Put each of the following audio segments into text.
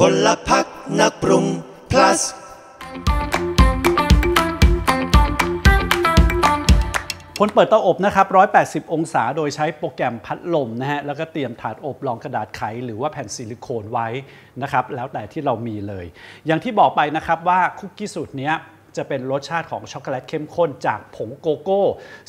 พลพักนักปรุง plus คนเปิดเตาอบนะครับ 180 องศา โดยใช้โปรแกรมพัดลมนะฮะ แล้วก็เตรียมถาดอบรองกระดาษไข หรือว่าแผ่นซิลิโคนไว้นะครับ แล้วแต่ที่เรามีเลย อย่างที่บอกไปนะครับว่าคุกกี้สูตรเนี้ย จะเป็นรสชาติของช็อกโกแลตเข้มข้นจากผงโกโก้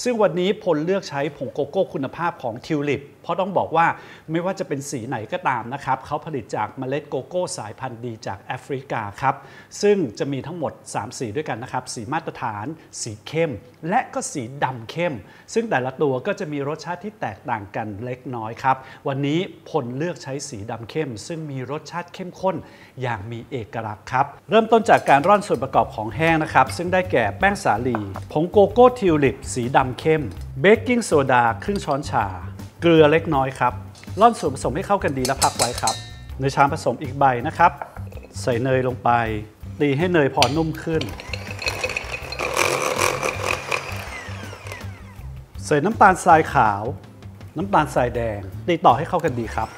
ซึ่งวันนี้พลเลือกใช้ผงโกโก้คุณภาพของทิวลิปเพราะต้องบอกว่าไม่ว่าจะเป็นสีไหนก็ตามนะครับเขาผลิตจากเมล็ดโกโก้สายพันธุ์ดีจากแอฟริกาครับ ซึ่งจะมีทั้งหมด 3 สีด้วยกันนะครับ สีมาตรฐาน สีเข้ม และก็สีดำเข้ม ซึ่งแต่ละตัวก็จะมีรสชาติที่แตกต่างกันเล็กน้อยครับ วันนี้พลเลือกใช้สีดำเข้ม ซึ่งมีรสชาติเข้มข้นอย่างมีเอกลักษณ์ครับ เริ่มต้นจากการร่อนส่วนประกอบของแห้งนะครับซึ่งได้แก่แป้งสาลี ผงโกโก้ทิวลิป สีดำเข้ม เบกกิ้งโซดาครึ่งช้อนชา เกลือเล็กน้อยครับร่อนส่วนผสมให้เข้ากันดีแล้วพักไว้ครับ ในชามผสมอีกใบนะครับ ใส่เนยลงไป ตีให้เนยพอนุ่มขึ้น ใส่น้ำตาลทรายขาว น้ำตาลทรายแดง ตีต่อให้เข้ากันดีครับ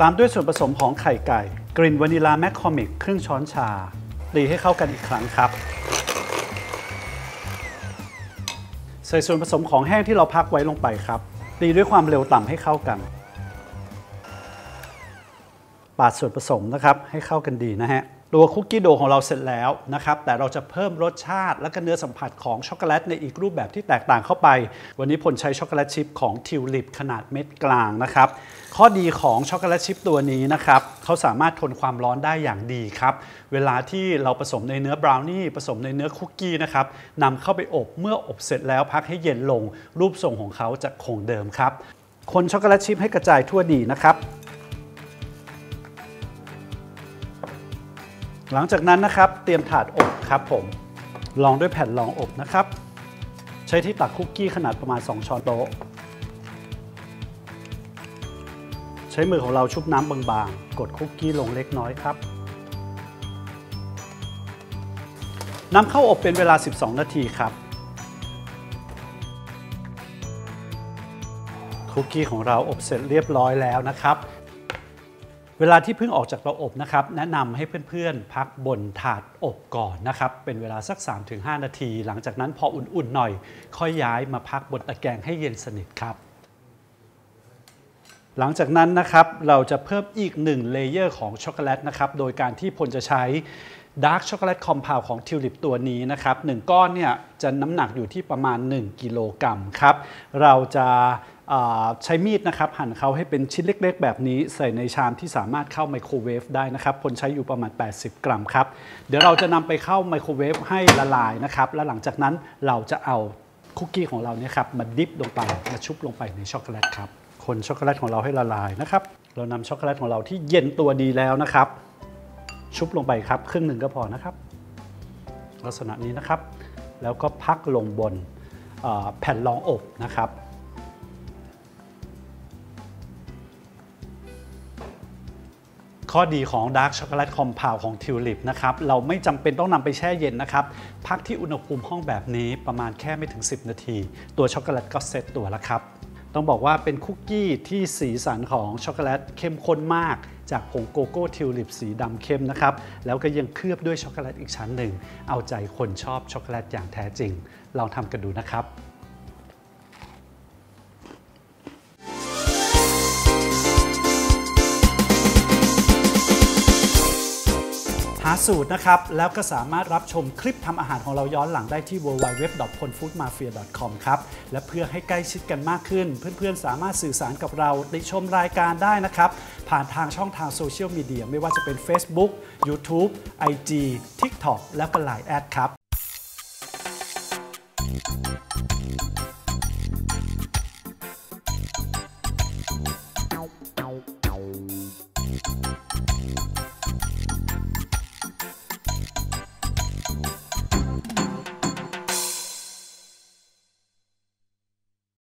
ตามด้วยส่วนผสมของไข่ไก่ กลิ่นวานิลา McCormick ครึ่งช้อนชาตีให้เข้ากันอีกครั้งครับ ใส่ส่วนผสมของแห้งที่เราพักไว้ลงไปครับตีด้วยความเร็วต่ำให้เข้ากัน ปาดส่วนผสมนะครับให้เข้ากันดีนะฮะ ตัวคุกกี้ dough ของเราเสร็จแล้วนะครับ แต่เราจะเพิ่มรสชาติและก็เนื้อสัมผัสของช็อกโกแลตในอีกรูปแบบที่แตกต่างเข้าไป วันนี้พลใช้ช็อกโกแลตชิพของทิวลิปขนาดเม็ดกลางนะครับ ข้อดีของช็อกโกแลตชิพตัวนี้นะครับเขาสามารถทนความร้อนได้อย่างดีครับ เวลาที่เราผสมในเนื้อบราวนี่ผสมในเนื้อคุกกี้นะครับนำเข้าไปอบเมื่ออบเสร็จแล้วพักให้เย็นลง รูปทรงของเขาจะคงเดิมครับ คนช็อกโกแลตชิพให้กระจายทั่วดีนะครับ หลังจากนั้นนะครับ เตรียมถาดอบครับผมรองด้วยแผ่นรองอบนะครับ ใช้ที่ตักคุกกี้ขนาดประมาณ 2 ช้อนโต๊ะ ใช้มือของเราชุบน้ำบางๆ กดคุกกี้ลงเล็กน้อยครับนำเข้าอบเป็นเวลา 12 นาทีครับ คุกกี้ของเราอบเสร็จเรียบร้อยแล้วนะครับ เวลาที่เพิ่งออกจากเตาอบนะครับแนะนำให้เพื่อนๆ พักบนถาดอบก่อนนะครับเป็นเวลาสัก 3-5 นาที หลังจากนั้นพออุ่นๆหน่อย ค่อยย้ายมาพักบนตะแกรงให้เย็นสนิทครับหลังจากนั้นนะครับเราจะเพิ่มอีก1 layer ของช็อกโกแลตนะครับโดยการที่พลจะใช้ dark chocolate compound ของทิวลิปตัวนี้นะครับก้อนเนี่ยจะน้ำหนักอยู่ที่ประมาณ 1 กิโลกรัมครับ เราจะใช้มีดนะครับหั่นเขาให้เป็นชิ้นเล็ก ๆ แบบนี้ใส่ในชามที่สามารถเข้าไมโครเวฟได้นะครับพลใช้อยู่ประมาณ 80 กรัมครับ เดี๋ยวเราจะนำไปเข้าไมโครเวฟให้ละลายนะครับ และหลังจากนั้นเราจะเอาคุกกี้ของเราเนี่ยครับมา dip ลงไปมาชุบลงไปในช็อกโกแลตครับคนช็อกโกแลตของเราให้ละลายนะครับเรานำช็อกโกแลตของเราที่เย็นตัวดีแล้วนะครับ ชุบลงไปครับ ครึ่งหนึ่งก็พอนะครับ ลักษณะนี้นะครับ แล้วก็พักลงบนแผ่นรองอบนะครับข้อดีของดาร์กช็อกโกแลต compound ของทิวลิปนะครับเราไม่จำเป็นต้องนำไปแช่เย็นนะครับพักที่อุณหภูมิห้องแบบนี้ประมาณแค่ไม่ถึง 10 นาที ตัวช็อกโกแลตก็เซ็ตตัวแล้วครับ ต้องบอกว่าเป็นคุกกี้ที่สีสันของช็อกโกแลตเข้มข้นมาก จากผงโกโก้ทิวลิปสีดำเข้มนะครับ แล้วก็ยังเคลือบด้วยช็อกโกแลตอีกชั้นหนึ่ง เอาใจคนชอบช็อกโกแลตอย่างแท้จริงลองทำกันดูนะครับ สูตรนะครับ แล้วก็สามารถรับชมคลิปทำอาหารของเราย้อนหลังได้ที่ www.polfoodmafia.com ครับ และเพื่อให้ใกล้ชิดกันมากขึ้น เพื่อนๆ สามารถสื่อสารกับเราติชมรายการได้นะครับ ผ่านทางช่องทางโซเชียลมีเดียไม่ว่าจะเป็น Facebook YouTube IG TikTok และก็ Line แอดครับ